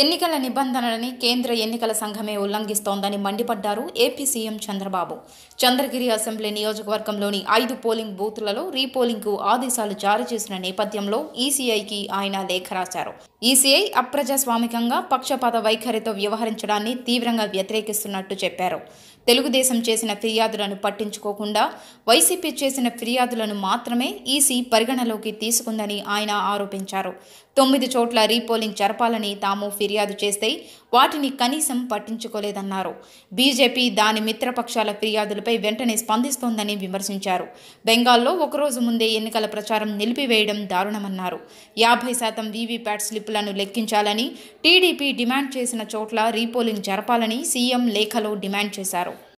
ఎన్నికల నిబంధనలని కేంద్ర ఎన్నికల సంఘమే ఉల్లంఘిస్తోందని మండిపడ్డారు AP CM Chandrababu. Chandragiri assembly నియోజకవర్గంలోని ఐదు పోలింగ్ బూత్లలో రీపోలింగ్కు ఆదేశాలు జారీ చేసిన నేపథ్యంలో ఈసీఐకి ఆయన లేఖ రాశారు. ఈసీఐ అప్రజాస్వామికంగా పక్షపాత వైఖరితో వ్యవహరించడాన్ని తీవ్రంగా వ్యతిరేకిస్తున్నట్టు చెప్పారు. తెలుగుదేశం చేసిన ఫిర్యాదులను పట్టించుకోకుండా వైసీపీ చేసిన ఫిర్యాదులను మాత్రమే ఈసీ పరిగణలోకి తీసుకుందని ఆయన ఆరోపించారు. తొమ్మిది చోట్ల రీపోలింగ్ జరపాలని తాము ఫిర్యాదు చేస్తే వాటిని కనీసం పట్టించుకోలేదన్నారు. బీజేపీ దాని మిత్రపక్షాల ఫిర్యాదులపై వెంటనే స్పందిస్తోందని విమర్శించారు. బెంగాల్లో ఒకరోజు ముందే ఎన్నికల ప్రచారం నిలిపివేయడం దారుణమన్నారు. యాభై శాతం వీవీప్యాట్ స్లిప్పులను లెక్కించాలని టీడీపీ డిమాండ్ చేసిన చోట్ల రీపోలింగ్ జరపాలని సీఎం లేఖలో డిమాండ్ చేశారు.